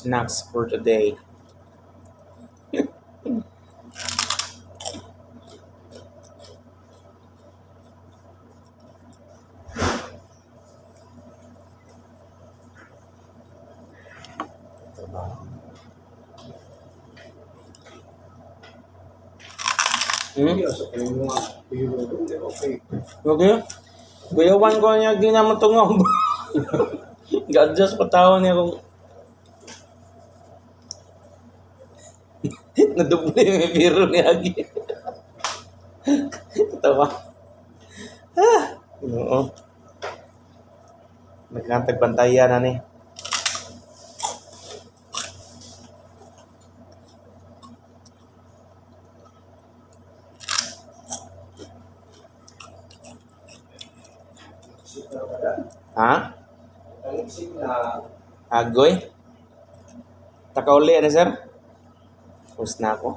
snacks for the day. Hmm? Oke, gue yang gue niya, di tuh ngomong, gak jelas just patawan ya, ngedup nih biru nih lagi ketawa ah oh nagkantag bantayan nih Ah? Agoy? Takauli, ano sir? Post na ako.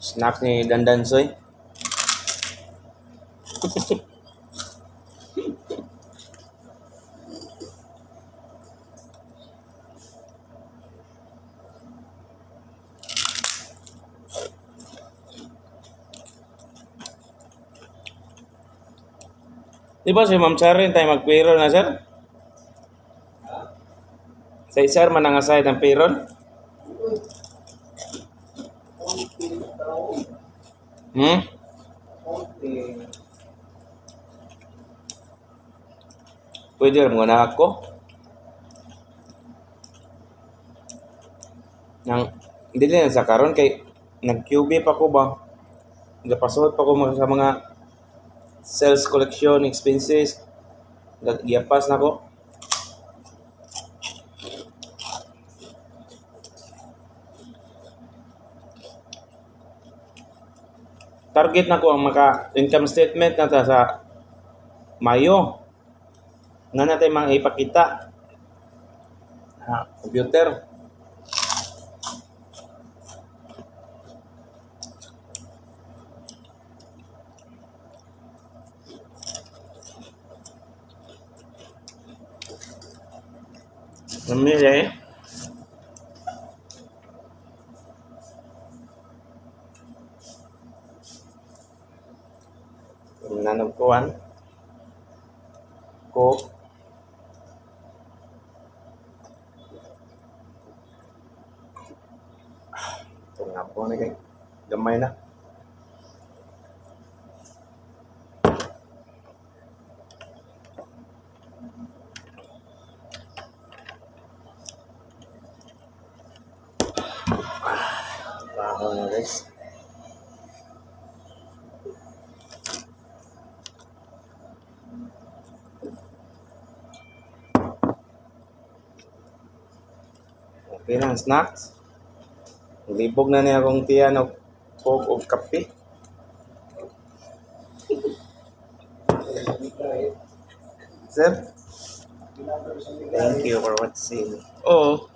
Snack ni Dandan Di ba si Ma'am Sharon tayo mag-payroll na sir? Sa sir manangasay ng payroll? Hmm? Pwede rin mo na ako. Nang, hindi din sa karon kay nag-QB pa ko ba? Nagpasahod pa ko sa mga sales collection expenses. Giyapas na ko. Target na ko ang maka income statement na ta sa Mayo. Nga natin mga ipakita. Ha, computer. làm Mami đấy là nằm cô ăn cô. Tổng ngọc con này cái đâm mây đó Trabaho na guys. Okay lang, snacks. Libog na niya akong tiyan o coke o kape. Sir, thank you for watching. Oh,